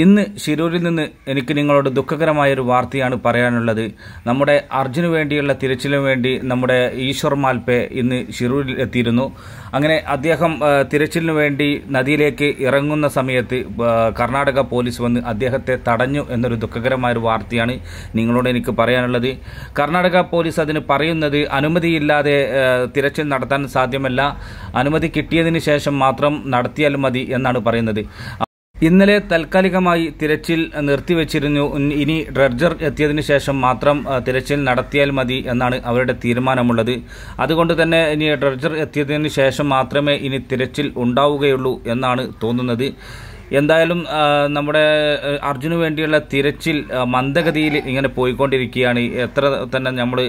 ഇന്ന് ശിരൂരിൽ നിന്ന് എനിക്ക് നിങ്ങളോട് ദുഃഖകരമായൊരു വാർത്തയാണ് പറയാനുള്ളത്. നമ്മുടെ അർജുന് വേണ്ടിയുള്ള തിരച്ചിലിന് വേണ്ടി നമ്മുടെ ഈശ്വർ മാൽപ്പെ ഇന്ന് ശിരൂരിൽ എത്തിയിരുന്നു. അങ്ങനെ അദ്ദേഹം തിരച്ചിലിന് വേണ്ടി നദിയിലേക്ക് ഇറങ്ങുന്ന സമയത്ത് കർണാടക പോലീസ് വന്ന് അദ്ദേഹത്തെ തടഞ്ഞു എന്നൊരു ദുഃഖകരമായൊരു വാർത്തയാണ് നിങ്ങളോട് എനിക്ക് പറയാനുള്ളത്. കർണാടക പോലീസ് അതിന് പറയുന്നത് അനുമതിയില്ലാതെ തിരച്ചിൽ നടത്താൻ സാധ്യമല്ല. അനുമതി കിട്ടിയതിന് ശേഷം മാത്രം നടത്തിയാൽ മതി എന്നാണ് പറയുന്നത്. ഇന്നലെ താൽക്കാലികമായി തിരച്ചിൽ നിർത്തിവെച്ചിരുന്നു. ഇനി- ഡ്രഡ്ജർ എത്തിയതിന് ശേഷം മാത്രം തിരച്ചിൽ നടത്തിയാൽ മതി എന്നാണ് അവരുടെ തീരുമാനമുള്ളത്. അതുകൊണ്ട് തന്നെ ഇനി ഡ്രഡ്ജർ എത്തിയതിന് ശേഷം മാത്രമേ ഇനി തിരച്ചിൽ ഉണ്ടാവുകയുള്ളൂ എന്നാണ് തോന്നുന്നത്. എന്തായാലും നമ്മുടെ അർജുന് വേണ്ടിയുള്ള തിരച്ചിൽ മന്ദഗതിയിൽ ഇങ്ങനെ പോയിക്കൊണ്ടിരിക്കുകയാണ്. എത്ര തന്നെ നമ്മൾ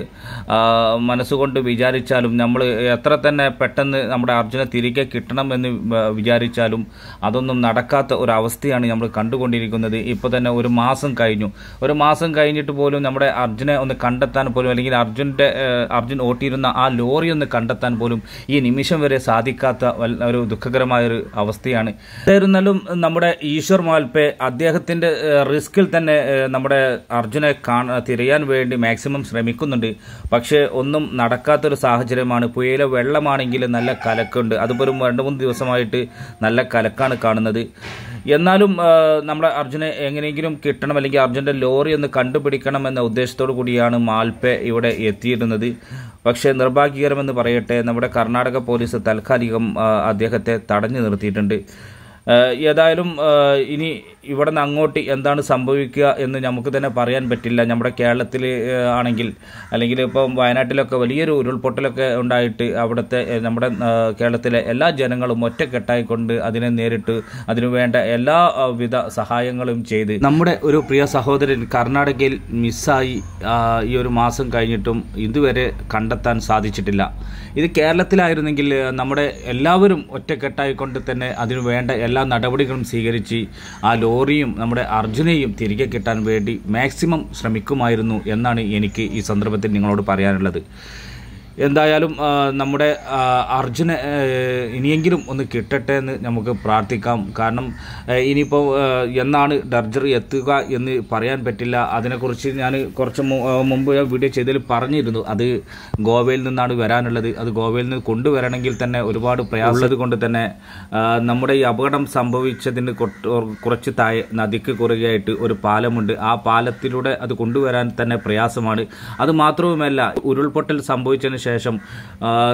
മനസ്സുകൊണ്ട് വിചാരിച്ചാലും നമ്മൾ എത്ര തന്നെ പെട്ടെന്ന് നമ്മുടെ അർജുനെ തിരികെ കിട്ടണം എന്ന് വിചാരിച്ചാലും അതൊന്നും നടക്കാത്ത ഒരു അവസ്ഥയാണ് നമ്മൾ കണ്ടുകൊണ്ടിരിക്കുന്നത്. ഇപ്പോൾ തന്നെ ഒരു മാസം കഴിഞ്ഞു. ഒരു മാസം കഴിഞ്ഞിട്ട് പോലും നമ്മുടെ അർജുനെ ഒന്ന് കണ്ടെത്താൻ പോലും അല്ലെങ്കിൽ അർജുന്റെ അർജുൻ ഓട്ടിയിരുന്ന ആ ലോറി ഒന്ന് കണ്ടെത്താൻ പോലും ഈ നിമിഷം വരെ സാധിക്കാത്ത ഒരു ദുഃഖകരമായ ഒരു അവസ്ഥയാണ്. എന്തായിരുന്നാലും നമ്മുടെ ഈശ്വർ മാൽപേ അദ്ദേഹത്തിന്റെ റിസ്കിൽ തന്നെ നമ്മുടെ അർജുനെ കാണ തിരയാൻ വേണ്ടി മാക്സിമം ശ്രമിക്കുന്നുണ്ട്. പക്ഷേ ഒന്നും നടക്കാത്തൊരു സാഹചര്യമാണ്. പുഴയിലെ വെള്ളമാണെങ്കിൽ നല്ല കലക്കുണ്ട്. അതുപോലും രണ്ട് മൂന്ന് ദിവസമായിട്ട് നല്ല കലക്കാണ് കാണുന്നത്. എന്നാലും നമ്മുടെ അർജുനെ എങ്ങനെയെങ്കിലും കിട്ടണം അല്ലെങ്കിൽ അർജുന്റെ ലോറി ഒന്ന് കണ്ടുപിടിക്കണം എന്ന ഉദ്ദേശത്തോടു കൂടിയാണ് മാൽപെ ഇവിടെ എത്തിയിരുന്നത്. പക്ഷേ നിർഭാഗ്യകരമെന്ന് പറയട്ടെ നമ്മുടെ കർണാടക പോലീസ് താൽക്കാലികം അദ്ദേഹത്തെ തടഞ്ഞു നിർത്തിയിട്ടുണ്ട്. ഏതായാലും ഇനി ഇവിടെ നിന്ന് അങ്ങോട്ട് എന്താണ് സംഭവിക്കുക എന്ന് നമുക്ക് തന്നെ പറയാൻ പറ്റില്ല. നമ്മുടെ കേരളത്തിൽ ആണെങ്കിൽ അല്ലെങ്കിൽ ഇപ്പം വയനാട്ടിലൊക്കെ വലിയൊരു ഉരുൾപൊട്ടലൊക്കെ ഉണ്ടായിട്ട് അവിടുത്തെ നമ്മുടെ കേരളത്തിലെ എല്ലാ ജനങ്ങളും ഒറ്റക്കെട്ടായിക്കൊണ്ട് അതിനെ നേരിട്ട് അതിനു വേണ്ട എല്ലാ വിധ സഹായങ്ങളും ചെയ്ത് നമ്മുടെ ഒരു പ്രിയ സഹോദരൻ കർണാടകയിൽ മിസ്സായി ഈ ഒരു മാസം കഴിഞ്ഞിട്ടും ഇതുവരെ കണ്ടെത്താൻ സാധിച്ചിട്ടില്ല. ഇത് കേരളത്തിലായിരുന്നെങ്കിൽ നമ്മുടെ എല്ലാവരും ഒറ്റക്കെട്ടായിക്കൊണ്ട് തന്നെ അതിനു വേണ്ട എല്ലാ നടപടികളും സ്വീകരിച്ച് ആ ലോറിയും നമ്മുടെ അർജുനെയും തിരികെ കിട്ടാൻ വേണ്ടി മാക്സിമം ശ്രമിക്കുമായിരുന്നു എന്നാണ് എനിക്ക് ഈ സന്ദർഭത്തിൽ നിങ്ങളോട് പറയാനുള്ളത്. എന്തായാലും നമ്മുടെ അർജുന ഇനിയെങ്കിലും ഒന്ന് കിട്ടട്ടെ എന്ന് നമുക്ക് പ്രാർത്ഥിക്കാം. കാരണം ഇനിയിപ്പോൾ എന്നാണ് ഡർജറി എത്തുക എന്ന് പറയാൻ പറ്റില്ല. അതിനെക്കുറിച്ച് ഞാൻ കുറച്ച് മുമ്പ് വീഡിയോ ചെയ്തതിൽ പറഞ്ഞിരുന്നു. അത് ഗോവയിൽ നിന്നാണ് വരാനുള്ളത്. അത് ഗോവയിൽ നിന്ന് കൊണ്ടുവരണമെങ്കിൽ തന്നെ ഒരുപാട് പ്രയാസമുള്ളത് കൊണ്ട് തന്നെ നമ്മുടെ ഈ അപകടം സംഭവിച്ചതിന് കുറച്ച് താഴെ നദിക്ക് കുറുകയായിട്ട് ഒരു പാലമുണ്ട്. ആ പാലത്തിലൂടെ അത് കൊണ്ടുവരാൻ തന്നെ പ്രയാസമാണ്. അത് മാത്രവുമല്ല ഉരുൾപൊട്ടൽ സംഭവിച്ചതിന് ശേഷം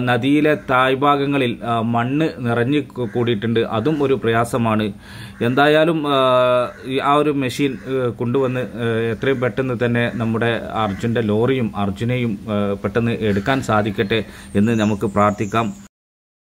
നദിയിലെ താഴ്ഭാഗങ്ങളിൽ മണ്ണ് നിറഞ്ഞു കൂടിയിട്ടുണ്ട്. അതും ഒരു പ്രയാസമാണ്. എന്തായാലും ആ, ഒരു മെഷീൻ കൊണ്ടുവന്ന് എത്രയും പെട്ടെന്ന് തന്നെ നമ്മുടെ അർജുന്റെ ലോറിയും അർജുനെയും പെട്ടെന്ന് എടുക്കാൻ സാധിക്കട്ടെ എന്ന് നമുക്ക് പ്രാർത്ഥിക്കാം.